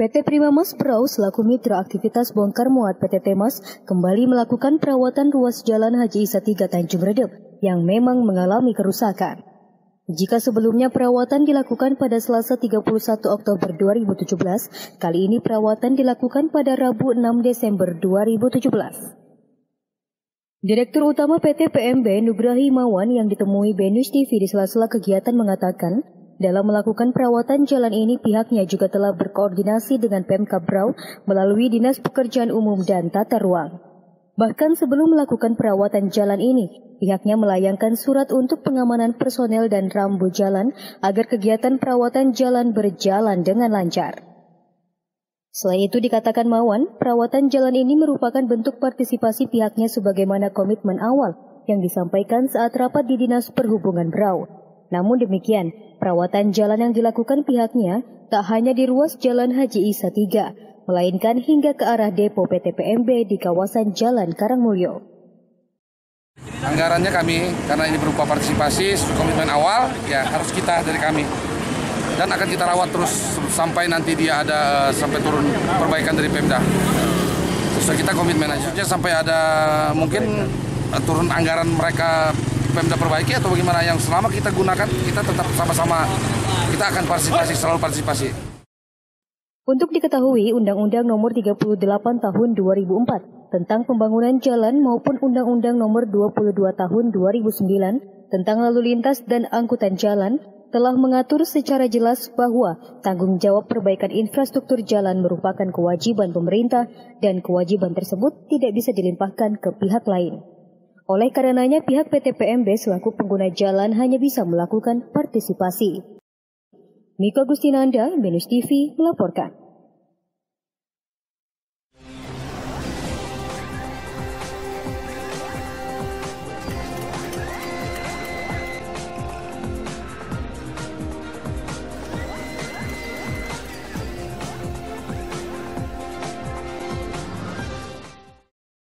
PT Primamas Pro selaku mitra aktivitas bongkar muat PT Temas kembali melakukan perawatan ruas jalan Haji Isa 3 Tanjung Redep yang memang mengalami kerusakan. Jika sebelumnya perawatan dilakukan pada Selasa 31 Oktober 2017, kali ini perawatan dilakukan pada Rabu 6 Desember 2017. Direktur Utama PT PMB Nugrahi Mawan yang ditemui Benus TV di sela-sela kegiatan mengatakan, dalam melakukan perawatan jalan ini, pihaknya juga telah berkoordinasi dengan Pemkab Brau melalui Dinas Pekerjaan Umum dan Tata Ruang. Bahkan sebelum melakukan perawatan jalan ini, pihaknya melayangkan surat untuk pengamanan personel dan rambu jalan agar kegiatan perawatan jalan berjalan dengan lancar. Selain itu dikatakan Mawan, perawatan jalan ini merupakan bentuk partisipasi pihaknya sebagaimana komitmen awal yang disampaikan saat rapat di Dinas Perhubungan Brau. Namun demikian, perawatan jalan yang dilakukan pihaknya tak hanya di ruas Jalan Haji Isa 3, melainkan hingga ke arah depo PT PMB di kawasan Jalan Karangmulyo. Anggarannya kami, karena ini berupa partisipasi, komitmen awal, ya harus kita dari kami. Dan akan kita rawat terus sampai nanti dia ada sampai turun perbaikan dari Pemda. Sesuai kita komitmen aja, sampai ada mungkin turun anggaran mereka Pemda perbaiki atau bagaimana yang selama kita gunakan kita tetap sama-sama kita akan partisipasi selalu partisipasi. Untuk diketahui, Undang-Undang Nomor 38 Tahun 2004 tentang Pembangunan Jalan maupun Undang-Undang Nomor 22 Tahun 2009 tentang Lalu Lintas dan Angkutan Jalan telah mengatur secara jelas bahwa tanggung jawab perbaikan infrastruktur jalan merupakan kewajiban pemerintah dan kewajiban tersebut tidak bisa dilimpahkan ke pihak lain. Oleh karenanya pihak PT PMB selaku pengguna jalan hanya bisa melakukan partisipasi. Miko Gustinanda, Benus TV, melaporkan.